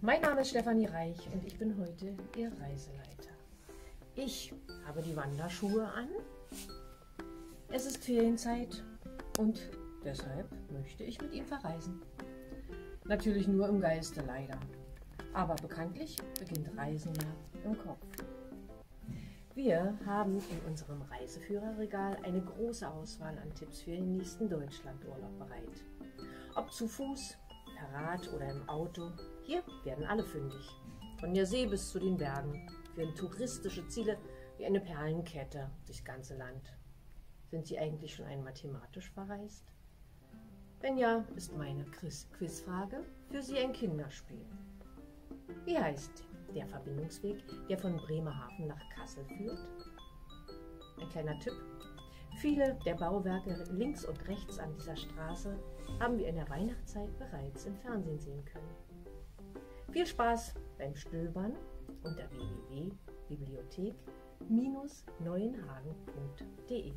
Mein Name ist Stefanie Reich und ich bin heute Ihr Reiseleiter. Ich habe die Wanderschuhe an. Es ist Ferienzeit und deshalb möchte ich mit ihm verreisen. Natürlich nur im Geiste leider. Aber bekanntlich beginnt Reisen ja im Kopf. Wir haben in unserem Reiseführerregal eine große Auswahl an Tipps für den nächsten Deutschlandurlaub bereit. Ob zu Fuß, per Rad oder im Auto, hier werden alle fündig. Von der See bis zu den Bergen führen touristische Ziele wie eine Perlenkette durchs ganze Land. Sind Sie eigentlich schon einmal thematisch verreist? Wenn ja, ist meine Quizfrage für Sie ein Kinderspiel. Wie heißt der Verbindungsweg, der von Bremerhaven nach Kassel führt? Ein kleiner Tipp. Viele der Bauwerke links und rechts an dieser Straße haben wir in der Weihnachtszeit bereits im Fernsehen sehen können. Viel Spaß beim Stöbern unter www.bibliothek-neuenhagen.de